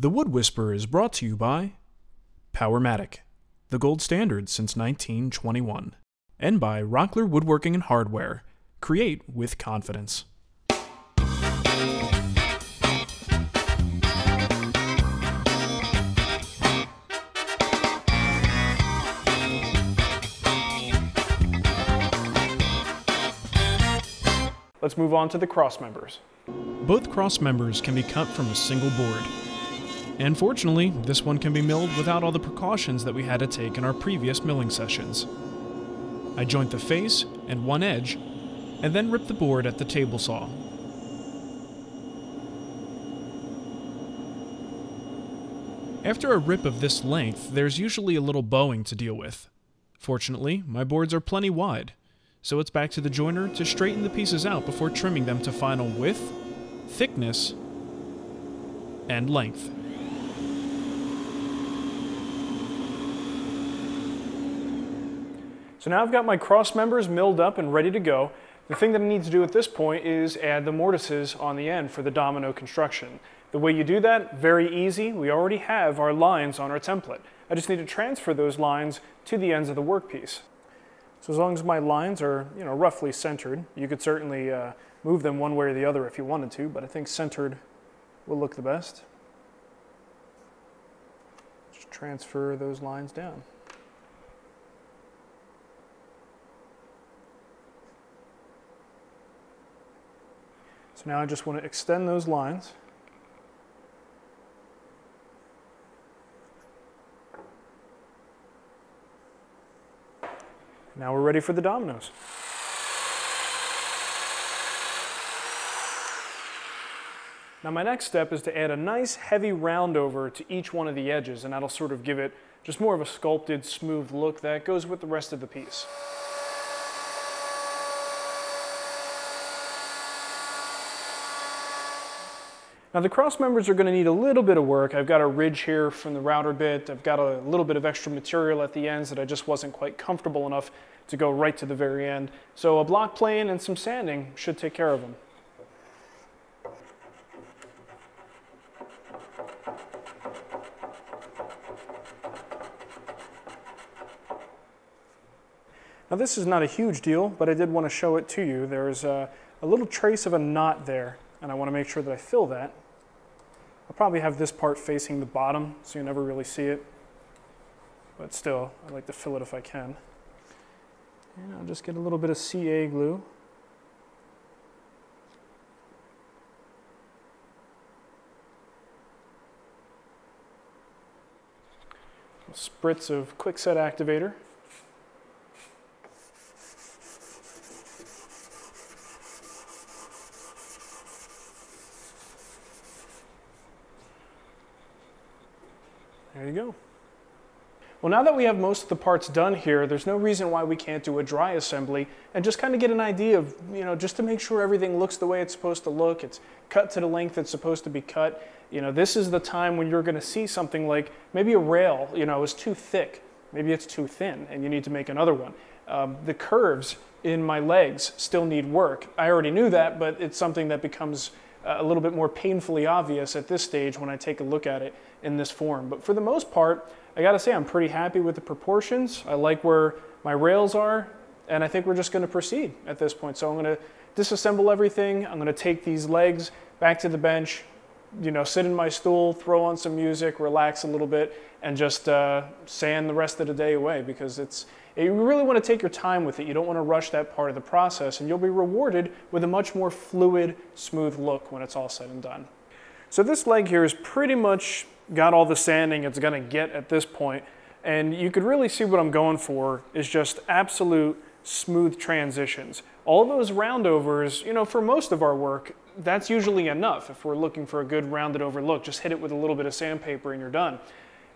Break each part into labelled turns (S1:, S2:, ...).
S1: The Wood Whisperer is brought to you by Powermatic, the gold standard since 1921, and by Rockler Woodworking and Hardware. Create with confidence.
S2: Let's move on to the cross members.
S1: Both cross members can be cut from a single board. And fortunately, this one can be milled without all the precautions that we had to take in our previous milling sessions. I joint the face and one edge, and then rip the board at the table saw. After a rip of this length, there's usually a little bowing to deal with. Fortunately, my boards are plenty wide, so it's back to the jointer to straighten the pieces out before trimming them to final width, thickness, and length.
S2: So now I've got my cross members milled up and ready to go. The thing that I need to do at this point is add the mortises on the end for the domino construction. The way you do that, very easy. We already have our lines on our template. I just need to transfer those lines to the ends of the workpiece. So as long as my lines are you know, roughly centered, you could certainly uh, move them one way or the other if you wanted to, but I think centered will look the best. Just transfer those lines down. So now I just want to extend those lines. Now we're ready for the dominoes. Now my next step is to add a nice heavy round over to each one of the edges and that'll sort of give it just more of a sculpted, smooth look that goes with the rest of the piece. Now the cross members are going to need a little bit of work. I've got a ridge here from the router bit. I've got a little bit of extra material at the ends that I just wasn't quite comfortable enough to go right to the very end. So a block plane and some sanding should take care of them. Now this is not a huge deal, but I did want to show it to you. There's a, a little trace of a knot there and I want to make sure that I fill that. I'll probably have this part facing the bottom so you never really see it, but still, I like to fill it if I can. And I'll just get a little bit of CA glue. A spritz of quick-set activator. You go. Well, now that we have most of the parts done here, there's no reason why we can't do a dry assembly and just kind of get an idea of, you know, just to make sure everything looks the way it's supposed to look. It's cut to the length it's supposed to be cut. You know, this is the time when you're going to see something like maybe a rail, you know, is too thick. Maybe it's too thin and you need to make another one. Um, the curves in my legs still need work. I already knew that, but it's something that becomes a little bit more painfully obvious at this stage when I take a look at it in this form. But for the most part, I gotta say I'm pretty happy with the proportions. I like where my rails are, and I think we're just gonna proceed at this point. So I'm gonna disassemble everything. I'm gonna take these legs back to the bench, you know, sit in my stool, throw on some music, relax a little bit, and just uh, sand the rest of the day away because it's, you really want to take your time with it. You don't want to rush that part of the process, and you'll be rewarded with a much more fluid, smooth look when it's all said and done. So this leg here is pretty much got all the sanding it's going to get at this point, and you could really see what I'm going for is just absolute smooth transitions. All those roundovers, you know, for most of our work, that's usually enough. If we're looking for a good rounded over look, just hit it with a little bit of sandpaper and you're done.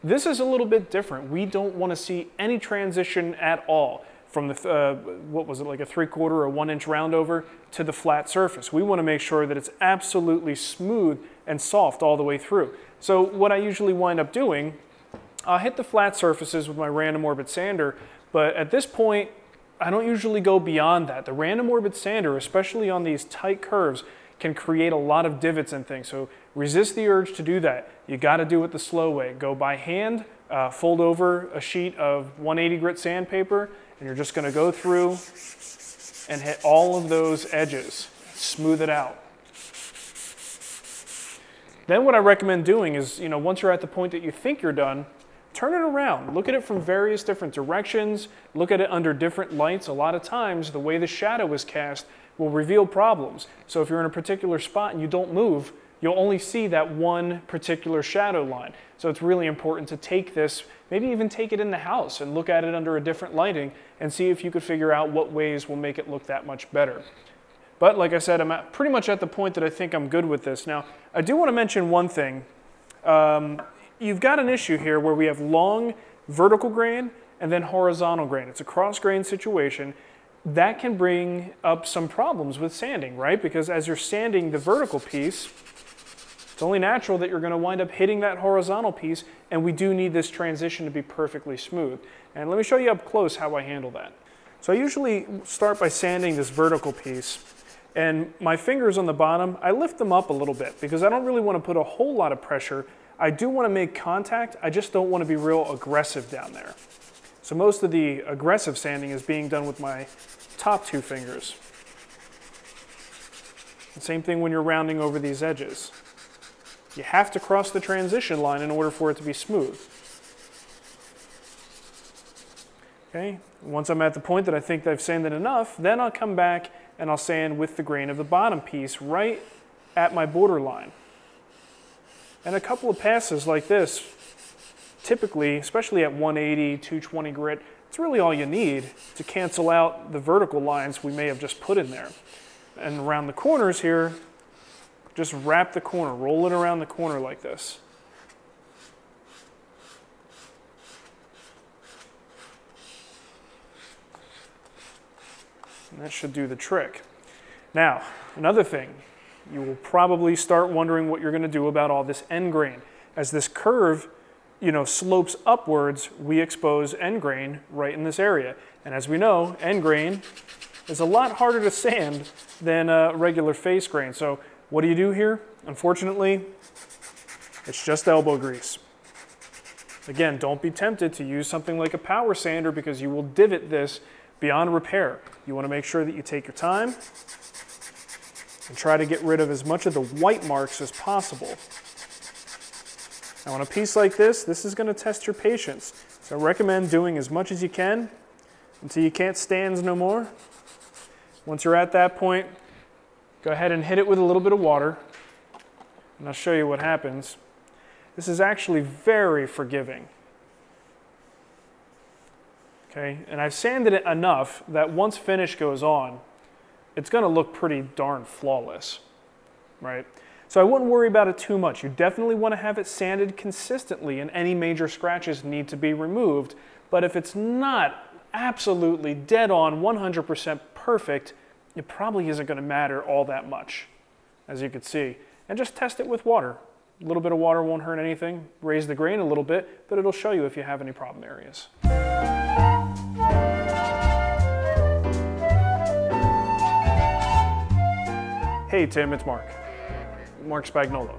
S2: This is a little bit different. We don't want to see any transition at all from the, uh, what was it, like a three quarter or one inch roundover to the flat surface. We want to make sure that it's absolutely smooth and soft all the way through. So what I usually wind up doing, I'll hit the flat surfaces with my random orbit sander, but at this point, I don't usually go beyond that. The random orbit sander, especially on these tight curves, can create a lot of divots and things. So resist the urge to do that. You got to do it the slow way. Go by hand, uh, fold over a sheet of 180 grit sandpaper, and you're just going to go through and hit all of those edges. Smooth it out. Then what I recommend doing is, you know, once you're at the point that you think you're done, turn it around. Look at it from various different directions. Look at it under different lights. A lot of times, the way the shadow is cast will reveal problems. So if you're in a particular spot and you don't move, you'll only see that one particular shadow line. So it's really important to take this, maybe even take it in the house and look at it under a different lighting and see if you could figure out what ways will make it look that much better. But like I said, I'm at, pretty much at the point that I think I'm good with this. Now, I do want to mention one thing. Um, you've got an issue here where we have long vertical grain and then horizontal grain. It's a cross grain situation. That can bring up some problems with sanding, right? Because as you're sanding the vertical piece, it's only natural that you're going to wind up hitting that horizontal piece, and we do need this transition to be perfectly smooth. And let me show you up close how I handle that. So I usually start by sanding this vertical piece. And my fingers on the bottom, I lift them up a little bit because I don't really want to put a whole lot of pressure. I do want to make contact, I just don't want to be real aggressive down there. So most of the aggressive sanding is being done with my top two fingers. The same thing when you're rounding over these edges. You have to cross the transition line in order for it to be smooth. Okay, once I'm at the point that I think I've sanded enough, then I'll come back and I'll sand with the grain of the bottom piece right at my border line. And a couple of passes like this, typically, especially at 180, 220 grit, it's really all you need to cancel out the vertical lines we may have just put in there. And around the corners here, just wrap the corner, roll it around the corner like this. And that should do the trick. Now, another thing, you will probably start wondering what you're going to do about all this end grain. As this curve, you know, slopes upwards, we expose end grain right in this area. And as we know, end grain is a lot harder to sand than a regular face grain. So what do you do here? Unfortunately, it's just elbow grease. Again, don't be tempted to use something like a power sander because you will divot this beyond repair. You want to make sure that you take your time and try to get rid of as much of the white marks as possible. Now on a piece like this, this is going to test your patience. So I recommend doing as much as you can until you can't stand no more. Once you're at that point, go ahead and hit it with a little bit of water. And I'll show you what happens. This is actually very forgiving. Okay, and I've sanded it enough that once finish goes on, it's going to look pretty darn flawless, right? So I wouldn't worry about it too much. You definitely want to have it sanded consistently and any major scratches need to be removed. But if it's not absolutely dead on 100% perfect, it probably isn't going to matter all that much, as you can see. And just test it with water. A little bit of water won't hurt anything. Raise the grain a little bit, but it'll show you if you have any problem areas. Hey Tim, it's Marc. Marc Spagnuolo.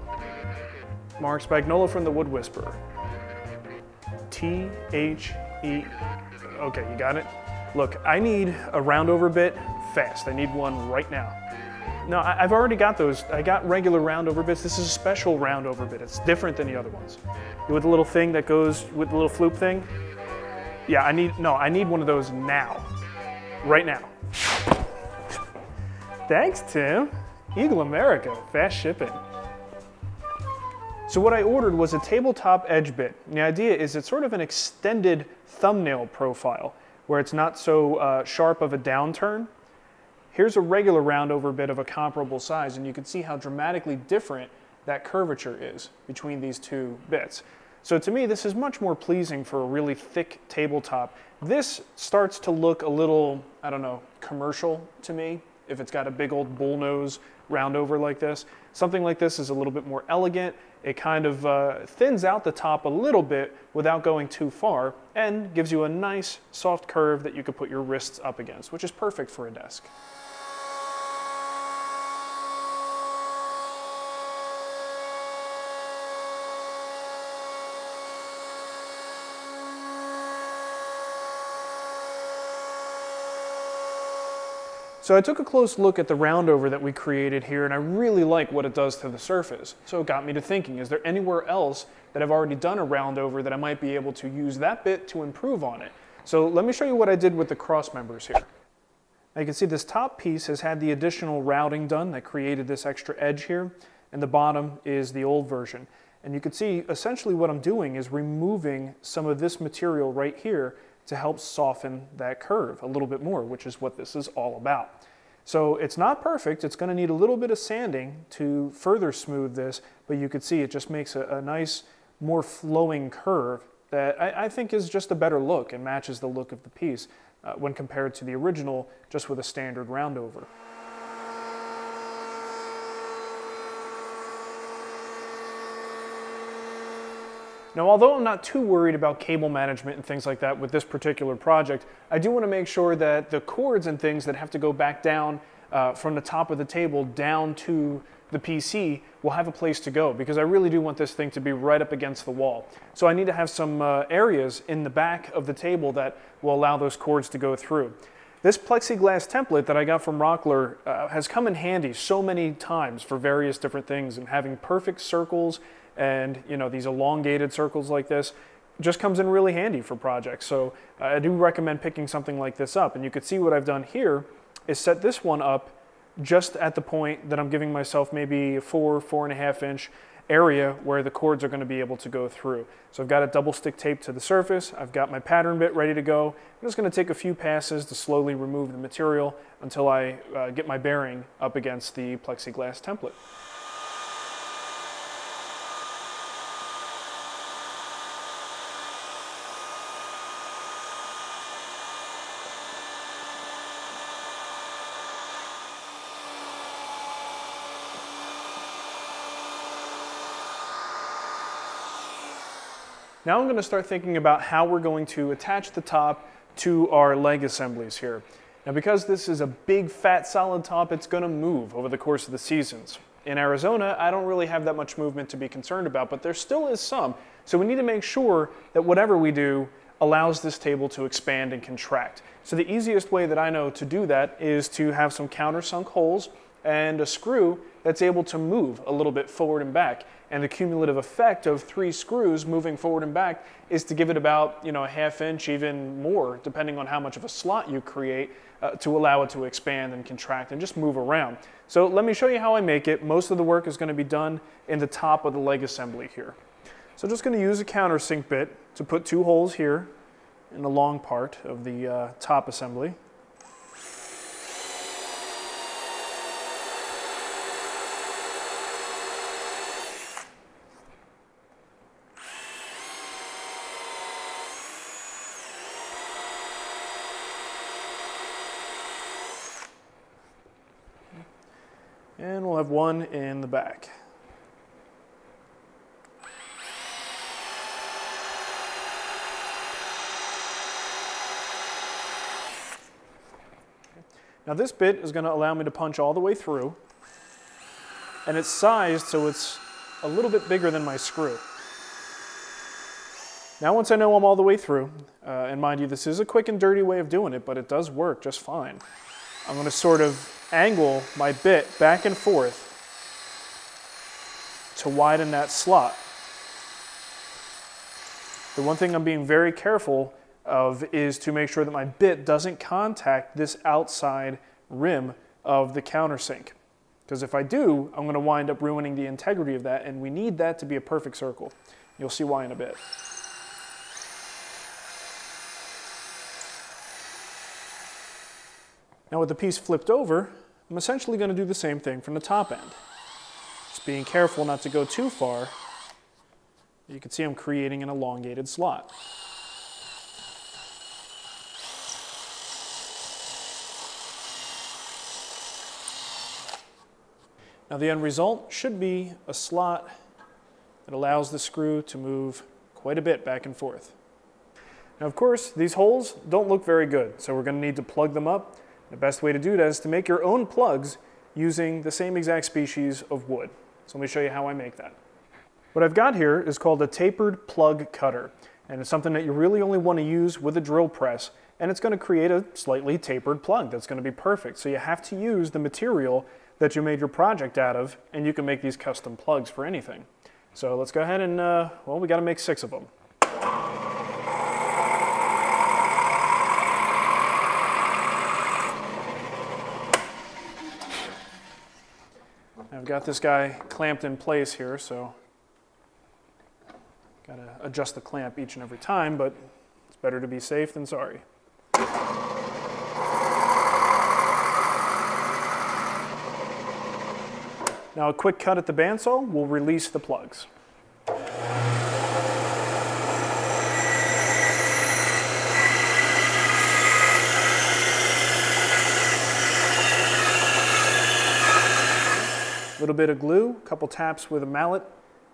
S2: Marc Spagnuolo from the Wood Whisperer. T H E. Okay, you got it? Look, I need a round over bit fast. I need one right now. No, I, have already got those. I got regular round over bits. This is a special round over bit. It's different than the other ones. With the little thing that goes with the little floop thing. Yeah, I need, no, I need one of those now. Right now. Thanks, Tim. Eagle America, fast shipping. So what I ordered was a tabletop edge bit. The idea is it's sort of an extended thumbnail profile where it's not so uh, sharp of a downturn. Here's a regular roundover bit of a comparable size and you can see how dramatically different that curvature is between these two bits. So to me, this is much more pleasing for a really thick tabletop. This starts to look a little, I don't know, commercial to me if it's got a big old bullnose round over like this. Something like this is a little bit more elegant. It kind of uh, thins out the top a little bit without going too far and gives you a nice soft curve that you could put your wrists up against, which is perfect for a desk. So I took a close look at the roundover that we created here and I really like what it does to the surface. So it got me to thinking, is there anywhere else that I've already done a roundover that I might be able to use that bit to improve on it? So let me show you what I did with the cross members here. Now you can see this top piece has had the additional routing done that created this extra edge here, and the bottom is the old version. And you can see essentially what I'm doing is removing some of this material right here to help soften that curve a little bit more, which is what this is all about. So it's not perfect. It's going to need a little bit of sanding to further smooth this, but you can see it just makes a, a nice, more flowing curve that I, I, think is just a better look and matches the look of the piece uh, when compared to the original just with a standard roundover. Now, although I'm not too worried about cable management and things like that with this particular project, I do want to make sure that the cords and things that have to go back down uh, from the top of the table down to the PC will have a place to go because I really do want this thing to be right up against the wall. So I need to have some uh, areas in the back of the table that will allow those cords to go through. This plexiglass template that I got from Rockler uh, has come in handy so many times for various different things and having perfect circles and you know these elongated circles like this just comes in really handy for projects. So uh, I do recommend picking something like this up. And you can see what I've done here is set this one up just at the point that I'm giving myself maybe a four, four and a half inch area where the cords are going to be able to go through. So I've got a double stick tape to the surface. I've got my pattern bit ready to go. I'm just going to take a few passes to slowly remove the material until I uh, get my bearing up against the plexiglass template. Now I'm going to start thinking about how we're going to attach the top to our leg assemblies here. Now because this is a big fat solid top, it's going to move over the course of the seasons. In Arizona, I don't really have that much movement to be concerned about, but there still is some. So we need to make sure that whatever we do allows this table to expand and contract. So the easiest way that I know to do that is to have some countersunk holes and a screw that's able to move a little bit forward and back. And the cumulative effect of three screws moving forward and back is to give it about you know a half inch, even more, depending on how much of a slot you create uh, to allow it to expand and contract and just move around. So let me show you how I make it. Most of the work is going to be done in the top of the leg assembly here. So just going to use a countersink bit to put two holes here in the long part of the uh, top assembly. And we'll have one in the back. Now this bit is going to allow me to punch all the way through. And it's sized so it's a little bit bigger than my screw. Now once I know I'm all the way through, uh, and mind you, this is a quick and dirty way of doing it, but it does work just fine. I'm going to sort of angle my bit back and forth to widen that slot. The one thing I'm being very careful of is to make sure that my bit doesn't contact this outside rim of the countersink. Because if I do, I'm going to wind up ruining the integrity of that, and we need that to be a perfect circle. You'll see why in a bit. Now with the piece flipped over, I'm essentially going to do the same thing from the top end. Just being careful not to go too far. You can see I'm creating an elongated slot. Now the end result should be a slot that allows the screw to move quite a bit back and forth. Now of course, these holes don't look very good, so we're going to need to plug them up the best way to do that is to make your own plugs using the same exact species of wood. So let me show you how I make that. What I've got here is called a tapered plug cutter, and it's something that you really only want to use with a drill press and it's going to create a slightly tapered plug that's going to be perfect. So you have to use the material that you made your project out of, and you can make these custom plugs for anything. So let's go ahead and, uh, well, we got to make six of them. I've got this guy clamped in place here, so got to adjust the clamp each and every time, but it's better to be safe than sorry. Now a quick cut at the bandsaw will release the plugs. Little bit of glue, a couple taps with a mallet,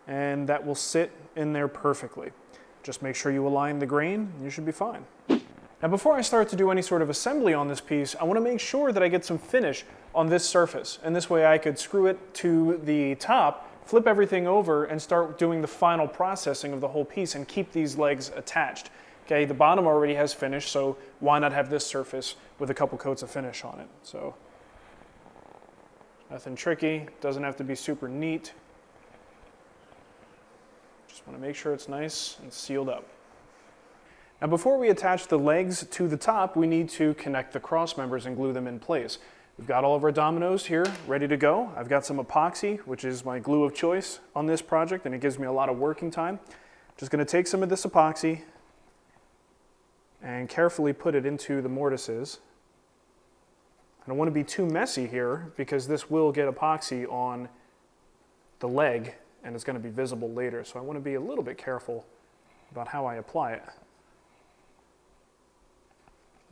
S2: and that will sit in there perfectly. Just make sure you align the grain, you should be fine. Now before I start to do any sort of assembly on this piece, I want to make sure that I get some finish on this surface. And this way I could screw it to the top, flip everything over, and start doing the final processing of the whole piece and keep these legs attached. Okay, the bottom already has finish, so why not have this surface with a couple coats of finish on it? So nothing tricky, doesn't have to be super neat. Just want to make sure it's nice and sealed up. Now before we attach the legs to the top, we need to connect the cross members and glue them in place. We've got all of our dominoes here ready to go. I've got some epoxy, which is my glue of choice on this project, and it gives me a lot of working time. Just gonna take some of this epoxy and carefully put it into the mortises. I don't wanna be too messy here because this will get epoxy on the leg and it's gonna be visible later. So I wanna be a little bit careful about how I apply it.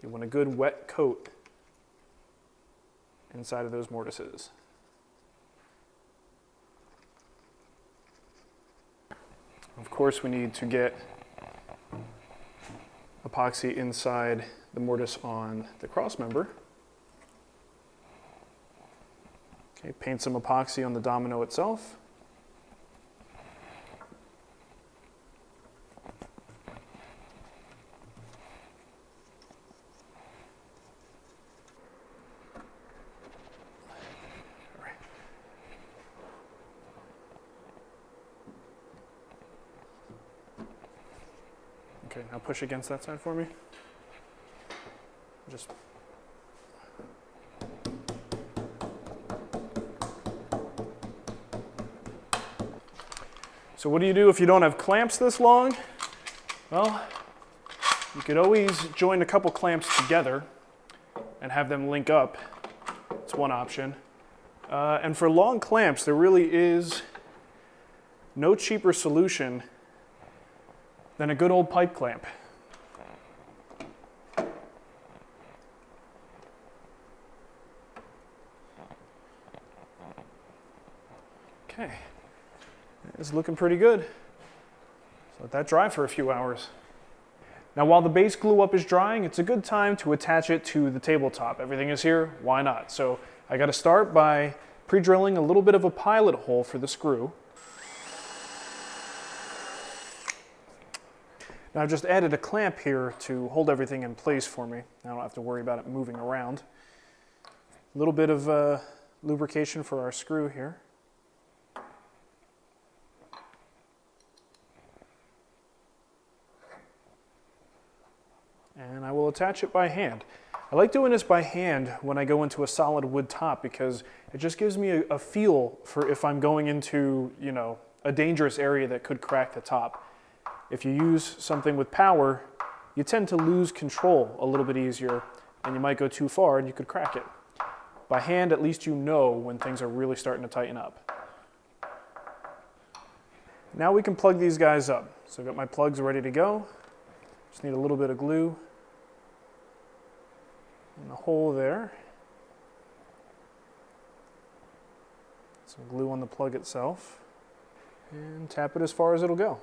S2: You want a good wet coat inside of those mortises. Of course, we need to get epoxy inside the mortise on the cross member. Okay, paint some epoxy on the domino itself. Okay, now push against that side for me. Just So what do you do if you don't have clamps this long? Well, you could always join a couple clamps together and have them link up. It's one option. Uh, and for long clamps, there really is no cheaper solution than a good old pipe clamp. Okay, it's looking pretty good. So let that dry for a few hours. Now while the base glue up is drying, it's a good time to attach it to the tabletop. Everything is here, why not? So I gotta start by pre-drilling a little bit of a pilot hole for the screw. Now I've just added a clamp here to hold everything in place for me. I don't have to worry about it moving around. A little bit of uh, lubrication for our screw here. And I will attach it by hand. I like doing this by hand when I go into a solid wood top because it just gives me a, a feel for if I'm going into, you know, a dangerous area that could crack the top. If you use something with power, you tend to lose control a little bit easier and you might go too far and you could crack it. By hand, at least you know when things are really starting to tighten up. Now we can plug these guys up. So I've got my plugs ready to go. Just need a little bit of glue in the hole there. Some glue on the plug itself. And tap it as far as it'll go.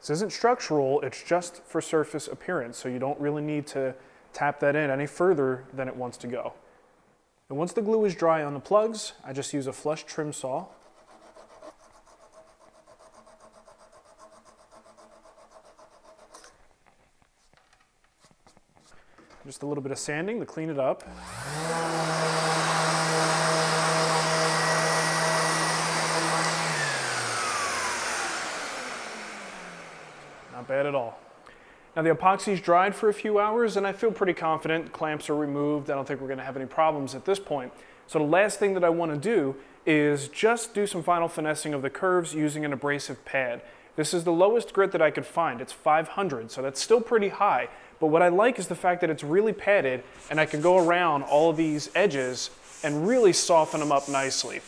S2: This isn't structural, it's just for surface appearance, so you don't really need to tap that in any further than it wants to go. And once the glue is dry on the plugs, I just use a flush trim saw Just a little bit of sanding to clean it up. Not bad at all. Now the epoxy's dried for a few hours and I feel pretty confident. Clamps are removed. I don't think we're gonna have any problems at this point. So the last thing that I wanna do is just do some final finessing of the curves using an abrasive pad. This is the lowest grit that I could find. It's 500, so that's still pretty high. But what I like is the fact that it's really padded and I can go around all of these edges and really soften them up nicely.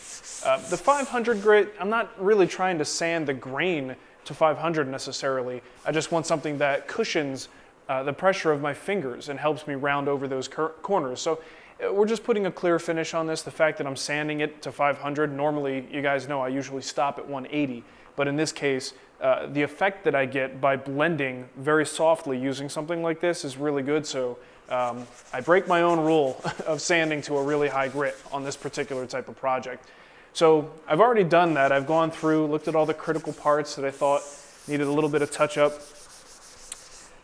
S2: Uh, the 500 grit, I'm not really trying to sand the grain to 500 necessarily. I just want something that cushions uh, the pressure of my fingers and helps me round over those corners. So uh, we're just putting a clear finish on this. The fact that I'm sanding it to 500, normally you guys know I usually stop at 180, but in this case, uh, the effect that I get by blending very softly using something like this is really good. So um, I break my own rule of sanding to a really high grit on this particular type of project. So I've already done that. I've gone through, looked at all the critical parts that I thought needed a little bit of touch up.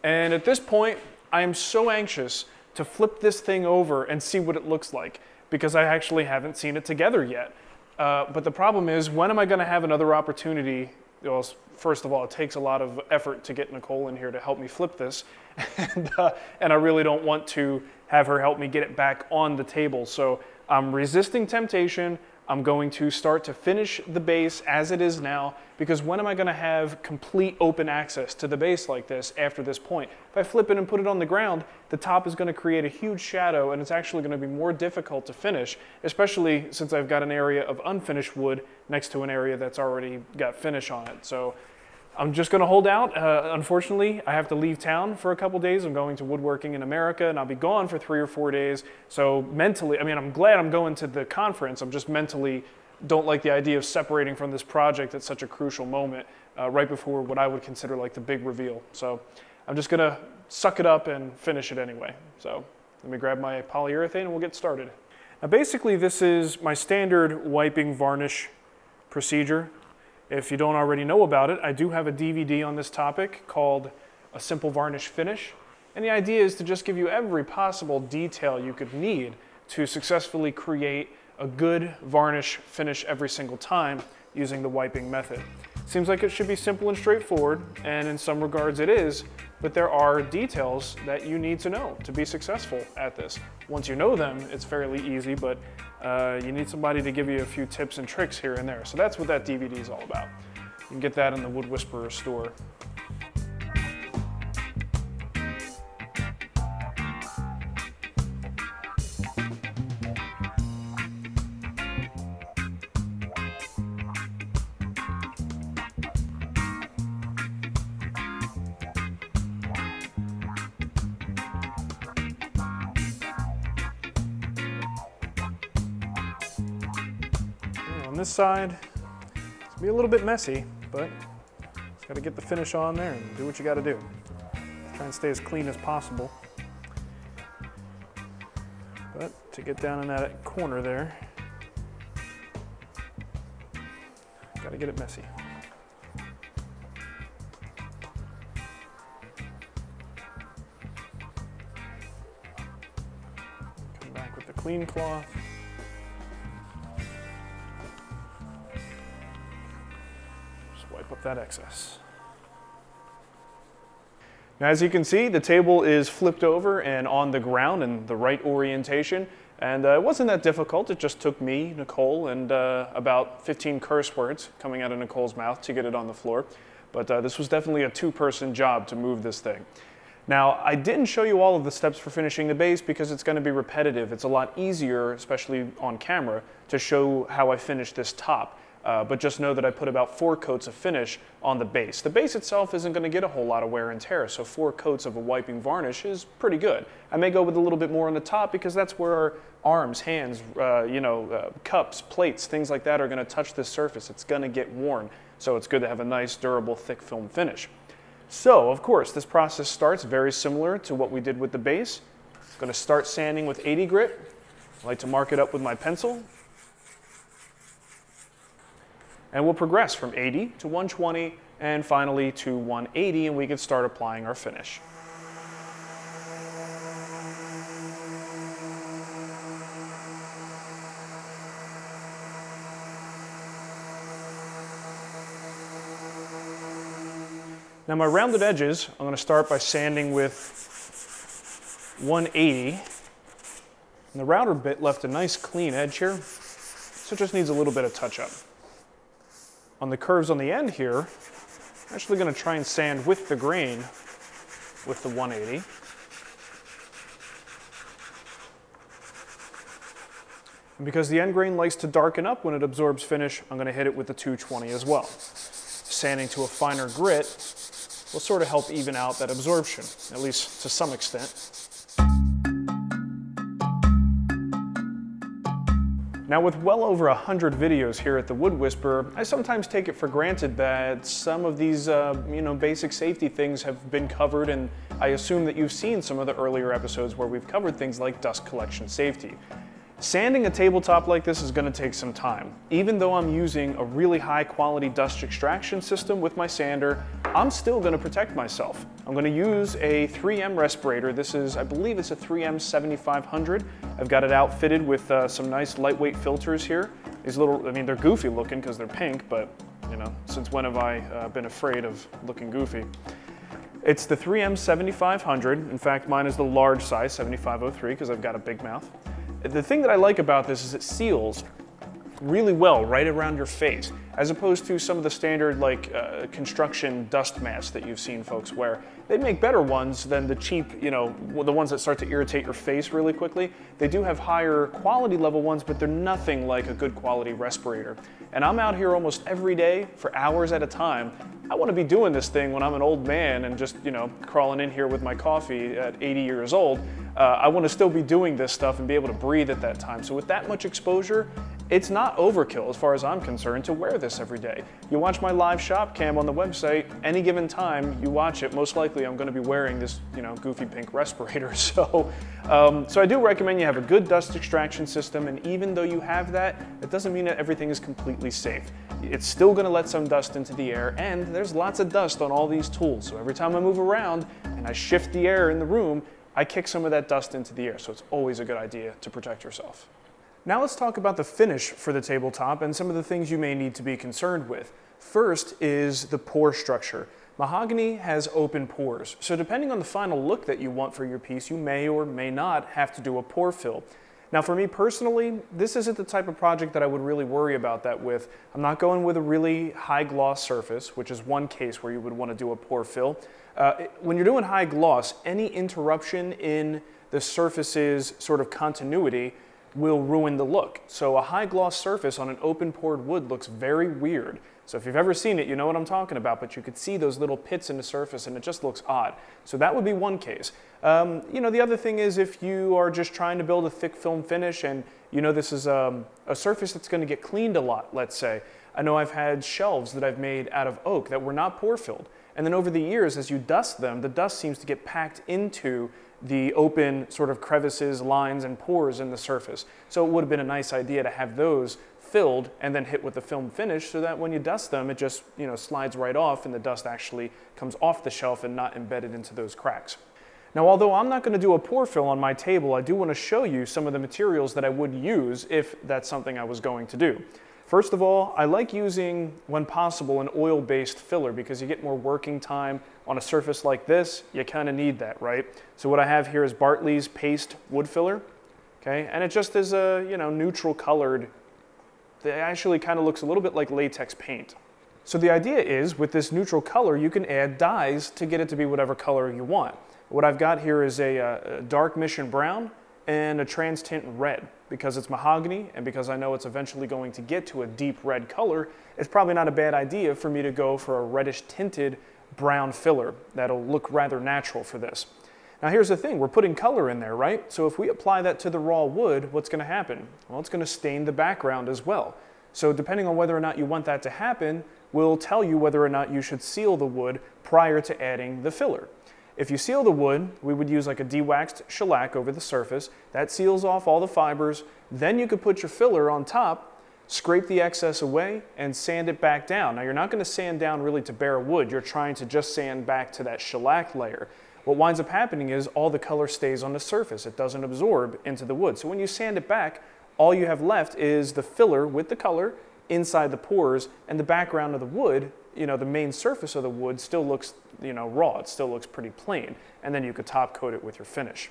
S2: And at this point, I am so anxious to flip this thing over and see what it looks like because I actually haven't seen it together yet. Uh, but the problem is, when am I going to have another opportunity well, first of all, it takes a lot of effort to get Nicole in here to help me flip this. and, uh, and I really don't want to have her help me get it back on the table. So I'm resisting temptation. I'm going to start to finish the base as it is now because when am I going to have complete open access to the base like this after this point? If I flip it and put it on the ground, the top is going to create a huge shadow and it's actually going to be more difficult to finish, especially since I've got an area of unfinished wood next to an area that's already got finish on it. So I'm just going to hold out. Uh, unfortunately, I have to leave town for a couple days. I'm going to woodworking in America, and I'll be gone for three or four days. So mentally, I mean, I'm glad I'm going to the conference. I'm just mentally don't like the idea of separating from this project at such a crucial moment, uh, right before what I would consider like the big reveal. So I'm just going to suck it up and finish it anyway. So let me grab my polyurethane and we'll get started. Now, basically, this is my standard wiping varnish procedure. If you don't already know about it, I do have a DVD on this topic called A Simple Varnish Finish. And the idea is to just give you every possible detail you could need to successfully create a good varnish finish every single time using the wiping method. Seems like it should be simple and straightforward, and in some regards it is, but there are details that you need to know to be successful at this. Once you know them, it's fairly easy, but uh, you need somebody to give you a few tips and tricks here and there. So that's what that DVD is all about. You can get that in the Wood Whisperer store. Side, it's be a little bit messy, but just gotta get the finish on there and do what you gotta do. Try and stay as clean as possible. But to get down in that corner there, gotta get it messy. Come back with the clean cloth. Wipe up that excess. Now, as you can see, the table is flipped over and on the ground in the right orientation. And uh, it wasn't that difficult. It just took me, Nicole, and uh, about 15 curse words coming out of Nicole's mouth to get it on the floor. But uh, this was definitely a two-person job to move this thing. Now, I didn't show you all of the steps for finishing the base because it's going to be repetitive. It's a lot easier, especially on camera, to show how I finish this top. Uh, but just know that I put about four coats of finish on the base. The base itself isn't going to get a whole lot of wear and tear, so four coats of a wiping varnish is pretty good. I may go with a little bit more on the top because that's where our arms, hands, uh, you know, uh, cups, plates, things like that are going to touch this surface. It's going to get worn, so it's good to have a nice, durable, thick film finish. So, of course, this process starts very similar to what we did with the base. I'm going to start sanding with 80 grit. I like to mark it up with my pencil and we'll progress from 80 to 120 and finally to 180 and we can start applying our finish. Now my rounded edges, I'm gonna start by sanding with 180. And the router bit left a nice clean edge here, so it just needs a little bit of touch up. On the curves on the end here, I'm actually gonna try and sand with the grain with the 180. And because the end grain likes to darken up when it absorbs finish, I'm gonna hit it with the 220 as well. Sanding to a finer grit will sort of help even out that absorption, at least to some extent. Now with well over 100 videos here at the Wood Whisperer, I sometimes take it for granted that some of these uh, you know, basic safety things have been covered and I assume that you've seen some of the earlier episodes where we've covered things like dust collection safety. Sanding a tabletop like this is going to take some time. Even though I'm using a really high quality dust extraction system with my sander, I'm still going to protect myself. I'm going to use a 3M respirator. This is, I believe it's a 3M 7500. I've got it outfitted with uh, some nice lightweight filters here. These little, I mean, they're goofy looking because they're pink, but you know, since when have I uh, been afraid of looking goofy? It's the 3M 7500. In fact, mine is the large size, 7503, because I've got a big mouth. The thing that I like about this is it seals really well right around your face, as opposed to some of the standard like uh, construction dust masks that you've seen folks wear. They make better ones than the cheap, you know, the ones that start to irritate your face really quickly. They do have higher quality level ones, but they're nothing like a good quality respirator. And I'm out here almost every day for hours at a time. I want to be doing this thing when I'm an old man and just, you know, crawling in here with my coffee at 80 years old uh, I want to still be doing this stuff and be able to breathe at that time. So with that much exposure, it's not overkill as far as I'm concerned to wear this every day. You watch my live shop cam on the website, any given time you watch it, most likely I'm going to be wearing this, you know, goofy pink respirator. So, um, so I do recommend you have a good dust extraction system. And even though you have that, it doesn't mean that everything is completely safe. It's still going to let some dust into the air, and there's lots of dust on all these tools. So every time I move around and I shift the air in the room, I kick some of that dust into the air, so it's always a good idea to protect yourself. Now let's talk about the finish for the tabletop and some of the things you may need to be concerned with. First is the pore structure. Mahogany has open pores, so depending on the final look that you want for your piece, you may or may not have to do a pore fill. Now for me personally, this isn't the type of project that I would really worry about that with. I'm not going with a really high gloss surface, which is one case where you would want to do a pore fill. Uh, when you're doing high gloss, any interruption in the surface's sort of continuity will ruin the look. So a high gloss surface on an open pored wood looks very weird. So if you've ever seen it, you know what I'm talking about, but you could see those little pits in the surface and it just looks odd. So that would be one case. Um, you know, the other thing is if you are just trying to build a thick film finish and you know this is um, a surface that's gonna get cleaned a lot, let's say. I know I've had shelves that I've made out of oak that were not pore filled. And then over the years, as you dust them, the dust seems to get packed into the open sort of crevices, lines, and pores in the surface. So it would have been a nice idea to have those filled and then hit with the film finish so that when you dust them, it just you know slides right off and the dust actually comes off the shelf and not embedded into those cracks. Now, although I'm not going to do a pore fill on my table, I do want to show you some of the materials that I would use if that's something I was going to do. First of all, I like using, when possible, an oil-based filler because you get more working time on a surface like this. You kind of need that, right? So what I have here is Bartley's Paste Wood Filler, okay? And it just is a, you know, neutral colored, it actually kind of looks a little bit like latex paint. So the idea is, with this neutral color, you can add dyes to get it to be whatever color you want. What I've got here is a, uh, a dark mission brown, and a TransTint red. Because it's mahogany and because I know it's eventually going to get to a deep red color, it's probably not a bad idea for me to go for a reddish tinted brown filler. That'll look rather natural for this. Now here's the thing, we're putting color in there, right? So if we apply that to the raw wood, what's gonna happen? Well, it's gonna stain the background as well. So depending on whether or not you want that to happen, will tell you whether or not you should seal the wood prior to adding the filler. If you seal the wood, we would use like a dewaxed shellac over the surface. That seals off all the fibers. Then you could put your filler on top, scrape the excess away, and sand it back down. Now you're not going to sand down really to bare wood. You're trying to just sand back to that shellac layer. What winds up happening is all the color stays on the surface. It doesn't absorb into the wood. So when you sand it back, all you have left is the filler with the color inside the pores, and the background of the wood you know, the main surface of the wood still looks, you know, raw. It still looks pretty plain. And then you could top coat it with your finish.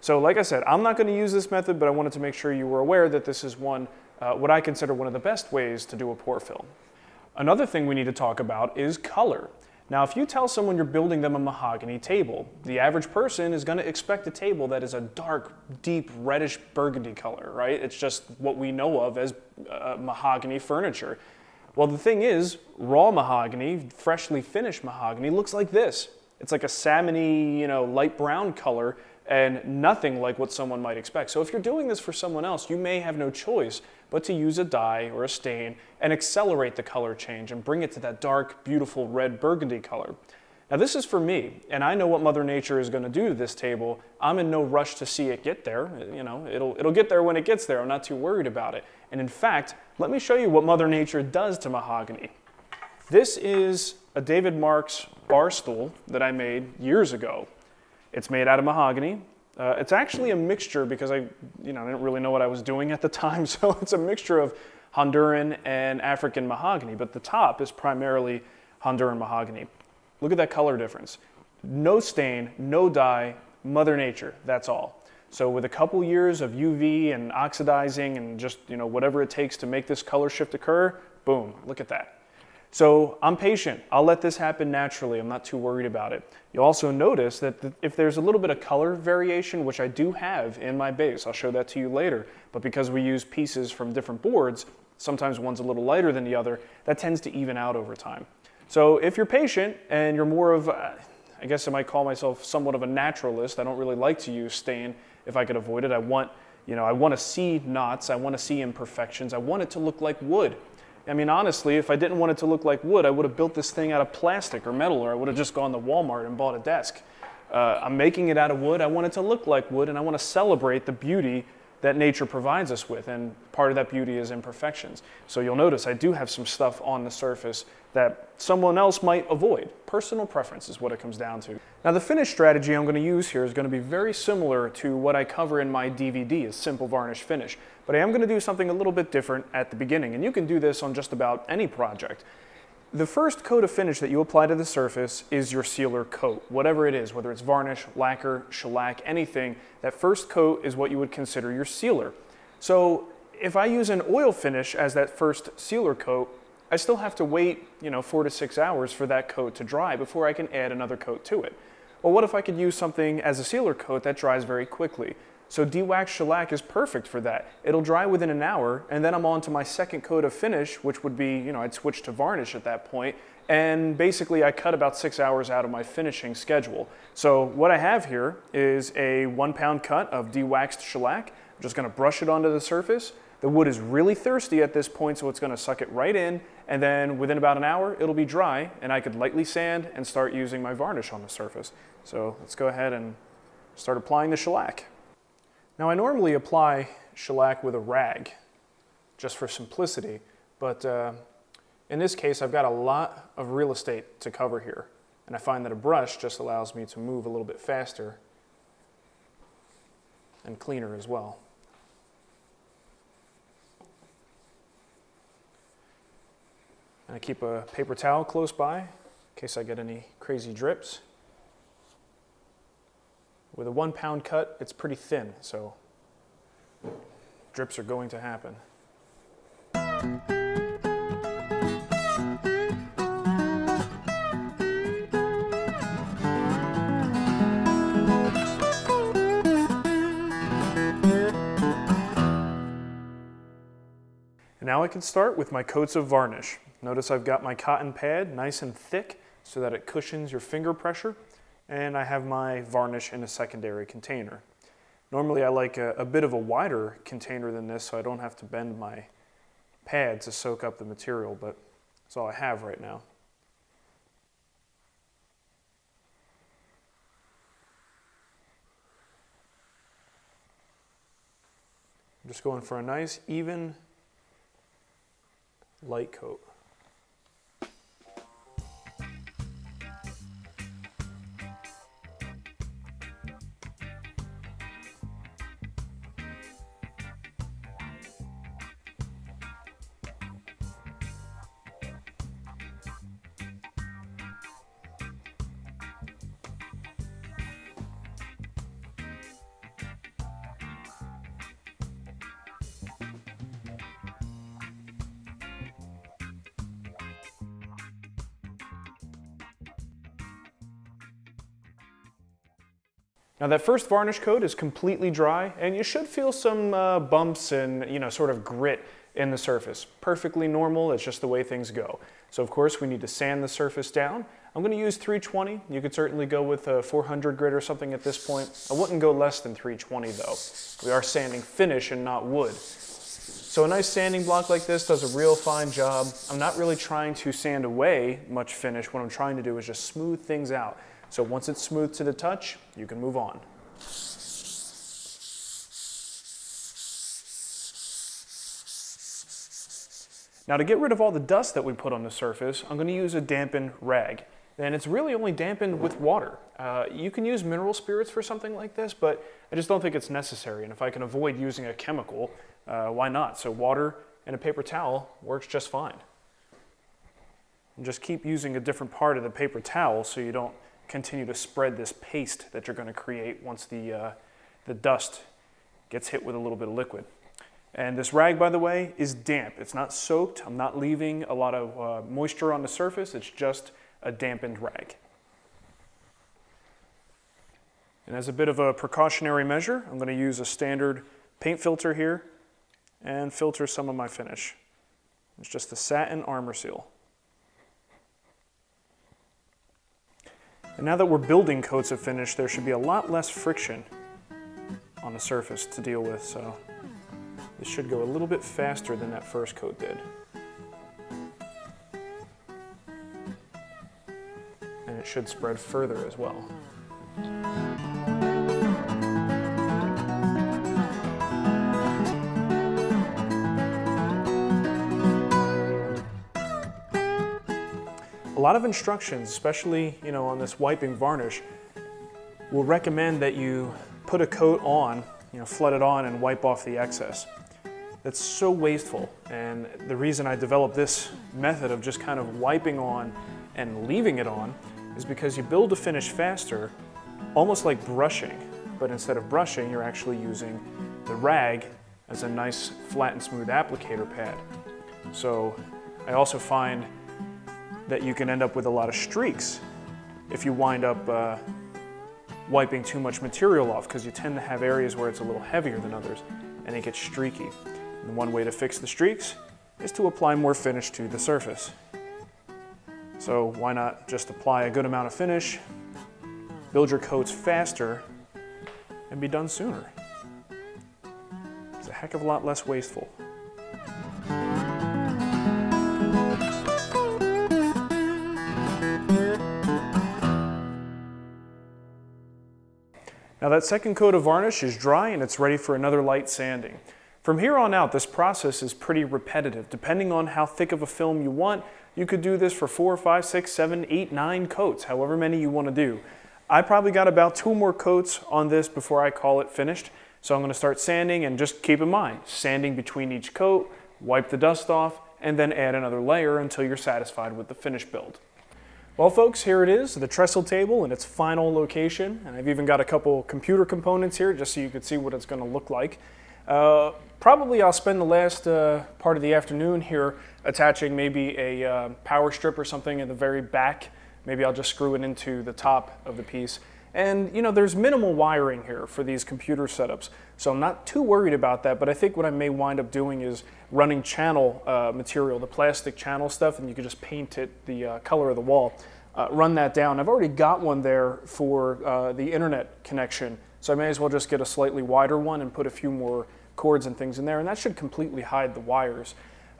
S2: So like I said, I'm not going to use this method, but I wanted to make sure you were aware that this is one, uh, what I consider one of the best ways to do a pore fill. Another thing we need to talk about is color. Now, if you tell someone you're building them a mahogany table, the average person is going to expect a table that is a dark, deep, reddish burgundy color, right? It's just what we know of as uh, mahogany furniture. Well, the thing is, raw mahogany, freshly finished mahogany, looks like this. It's like a salmony, you know, light brown color and nothing like what someone might expect. So if you're doing this for someone else, you may have no choice but to use a dye or a stain and accelerate the color change and bring it to that dark, beautiful red burgundy color. Now this is for me, and I know what Mother Nature is going to do to this table. I'm in no rush to see it get there. You know, it'll, it'll get there when it gets there. I'm not too worried about it. And in fact, let me show you what Mother Nature does to mahogany. This is a David Marks bar stool that I made years ago. It's made out of mahogany. Uh, it's actually a mixture because I, you know, I didn't really know what I was doing at the time, so it's a mixture of Honduran and African mahogany, but the top is primarily Honduran mahogany. Look at that color difference. No stain, no dye, Mother Nature, that's all. So with a couple years of UV and oxidizing and just, you know, whatever it takes to make this color shift occur, boom, look at that. So I'm patient. I'll let this happen naturally. I'm not too worried about it. You'll also notice that if there's a little bit of color variation, which I do have in my base, I'll show that to you later, but because we use pieces from different boards, sometimes one's a little lighter than the other, that tends to even out over time. So if you're patient and you're more of, I guess I might call myself somewhat of a naturalist, I don't really like to use stain if I could avoid it. I want, you know, I want to see knots, I want to see imperfections, I want it to look like wood. I mean, honestly, if I didn't want it to look like wood, I would have built this thing out of plastic or metal, or I would have just gone to Walmart and bought a desk. Uh, I'm making it out of wood. I want it to look like wood, and I want to celebrate the beauty that nature provides us with, and part of that beauty is imperfections. So you'll notice I do have some stuff on the surface that someone else might avoid. Personal preference is what it comes down to. Now the finish strategy I'm going to use here is going to be very similar to what I cover in my DVD, a simple varnish finish. But I am going to do something a little bit different at the beginning, and you can do this on just about any project. The first coat of finish that you apply to the surface is your sealer coat, whatever it is, whether it's varnish, lacquer, shellac, anything, that first coat is what you would consider your sealer. So if I use an oil finish as that first sealer coat, I still have to wait, you know, four to six hours for that coat to dry before I can add another coat to it. Well, what if I could use something as a sealer coat that dries very quickly? So dewaxed shellac is perfect for that. It'll dry within an hour, and then I'm on to my second coat of finish, which would be, you know, I'd switch to varnish at that point, and basically I cut about six hours out of my finishing schedule. So what I have here is a one pound cut of dewaxed shellac. I'm just gonna brush it onto the surface. The wood is really thirsty at this point, so it's gonna suck it right in, and then within about an hour, it'll be dry, and I could lightly sand and start using my varnish on the surface. So let's go ahead and start applying the shellac. Now I normally apply shellac with a rag, just for simplicity, but uh, in this case I've got a lot of real estate to cover here, and I find that a brush just allows me to move a little bit faster and cleaner as well. And I keep a paper towel close by in case I get any crazy drips. With a one pound cut, it's pretty thin, so drips are going to happen. And now I can start with my coats of varnish. Notice I've got my cotton pad nice and thick so that it cushions your finger pressure and I have my varnish in a secondary container. Normally I like a, a, bit of a wider container than this so I don't have to bend my pad to soak up the material, but that's all I have right now. I'm just going for a nice even light coat. That first varnish coat is completely dry and you should feel some uh, bumps and you know sort of grit in the surface. Perfectly normal, it's just the way things go. So of course we need to sand the surface down. I'm going to use 320. You could certainly go with a 400 grit or something at this point. I wouldn't go less than 320 though. We are sanding finish and not wood. So a nice sanding block like this does a real fine job. I'm not really trying to sand away much finish. What I'm trying to do is just smooth things out. So once it's smooth to the touch, you can move on. Now to get rid of all the dust that we put on the surface, I'm going to use a dampened rag. And it's really only dampened with water. Uh, you can use mineral spirits for something like this, but I just don't think it's necessary. And if I can avoid using a chemical, uh, why not? So water and a paper towel works just fine. And just keep using a different part of the paper towel so you don't continue to spread this paste that you're going to create once the, uh, the dust gets hit with a little bit of liquid. And this rag, by the way, is damp. It's not soaked. I'm not leaving a lot of uh, moisture on the surface. It's just a dampened rag. And as a bit of a precautionary measure, I'm going to use a standard paint filter here and filter some of my finish. It's just the satin Arm-R-Seal. And now that we're building coats of finish, there should be a lot less friction on the surface to deal with, so this should go a little bit faster than that first coat did. And it should spread further as well. A lot of instructions, especially you know on this wiping varnish, will recommend that you put a coat on, you know, flood it on and wipe off the excess. That's so wasteful. And the reason I developed this method of just kind of wiping on and leaving it on is because you build a finish faster, almost like brushing. But instead of brushing, you're actually using the rag as a nice flat and smooth applicator pad. So I also find that you can end up with a lot of streaks if you wind up uh, wiping too much material off because you tend to have areas where it's a little heavier than others and it gets streaky. And one way to fix the streaks is to apply more finish to the surface. So why not just apply a good amount of finish, build your coats faster, and be done sooner. It's a heck of a lot less wasteful. Now that second coat of varnish is dry and it's ready for another light sanding. From here on out, this process is pretty repetitive. Depending on how thick of a film you want, you could do this for four, five, six, seven, eight, nine coats, however many you want to do. I probably got about two more coats on this before I call it finished. So I'm going to start sanding and just keep in mind, sanding between each coat, wipe the dust off, and then add another layer until you're satisfied with the finished build. Well folks, here it is, the trestle table in its final location, and I've even got a couple computer components here just so you can see what it's going to look like. Uh, probably I'll spend the last uh, part of the afternoon here attaching maybe a uh, power strip or something in the very back. Maybe I'll just screw it into the top of the piece. And you know, there's minimal wiring here for these computer setups, so I'm not too worried about that, but I think what I may wind up doing is running channel uh, material, the plastic channel stuff, and you can just paint it the uh, color of the wall. Uh, run that down. I've already got one there for uh, the internet connection, so I may as well just get a slightly wider one and put a few more cords and things in there, and that should completely hide the wires.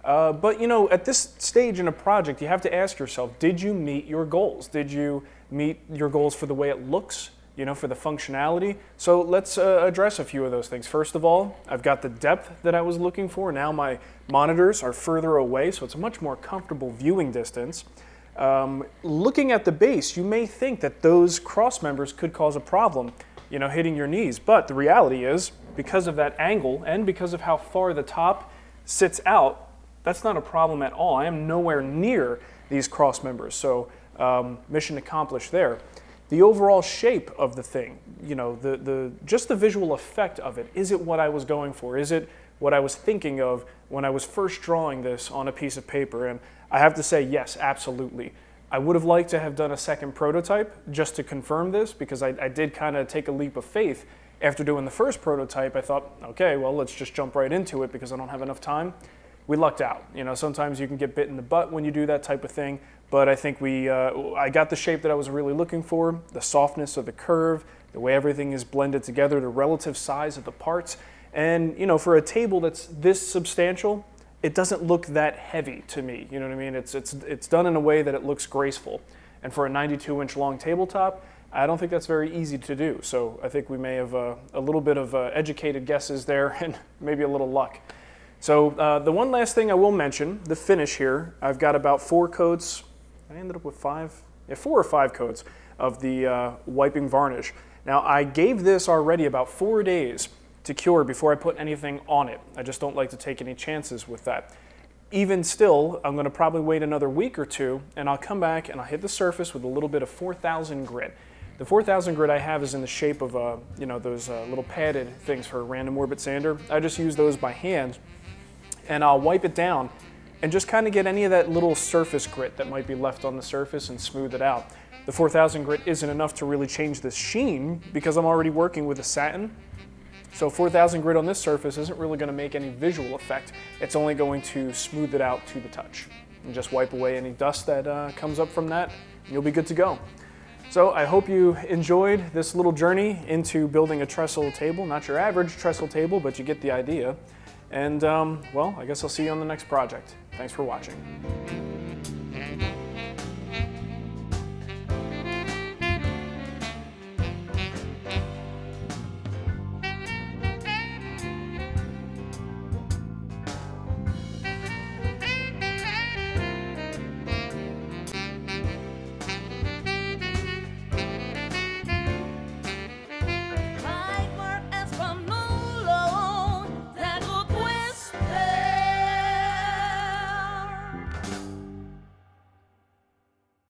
S2: Uh, but you know, at this stage in a project, you have to ask yourself, did you meet your goals? Did you meet your goals for the way it looks, you know, for the functionality? So let's uh, address a few of those things. First of all, I've got the depth that I was looking for. Now my monitors are further away, so it's a much more comfortable viewing distance. Um, looking at the base, you may think that those cross members could cause a problem, you know, hitting your knees. But the reality is, because of that angle and because of how far the top sits out, that's not a problem at all. I am nowhere near these cross members, so um, mission accomplished there. The overall shape of the thing, you know, the, the, just the visual effect of it, is it what I was going for? Is it what I was thinking of when I was first drawing this on a piece of paper? And I have to say, yes, absolutely. I would have liked to have done a second prototype just to confirm this because I, I did kind of take a leap of faith. After doing the first prototype, I thought, okay, well, let's just jump right into it because I don't have enough time. We lucked out. You know, sometimes you can get bit in the butt when you do that type of thing, but I think we, uh, I got the shape that I was really looking for, the softness of the curve, the way everything is blended together, the relative size of the parts. And, you know, for a table that's this substantial, it doesn't look that heavy to me. You know what I mean? It's, it's, it's done in a way that it looks graceful. And for a 92 inch long tabletop, I don't think that's very easy to do. So I think we may have uh, a little bit of uh, educated guesses there and maybe a little luck. So uh, the one last thing I will mention, the finish here, I've got about four coats. I ended up with five, yeah, four or five coats of the uh, wiping varnish. Now I gave this already about four days to cure before I put anything on it. I just don't like to take any chances with that. Even still, I'm gonna probably wait another week or two and I'll come back and I'll hit the surface with a little bit of 4000 grit. The 4000 grit I have is in the shape of, uh, you know, those uh, little padded things for a random orbit sander. I just use those by hand and I'll wipe it down and just kind of get any of that little surface grit that might be left on the surface and smooth it out. The 4000 grit isn't enough to really change the sheen because I'm already working with a satin so 4000 grit on this surface isn't really going to make any visual effect. It's only going to smooth it out to the touch and just wipe away any dust that uh, comes up from that and you'll be good to go. So I hope you enjoyed this little journey into building a trestle table. Not your average trestle table, but you get the idea. And um, well, I guess I'll see you on the next project. Thanks for watching.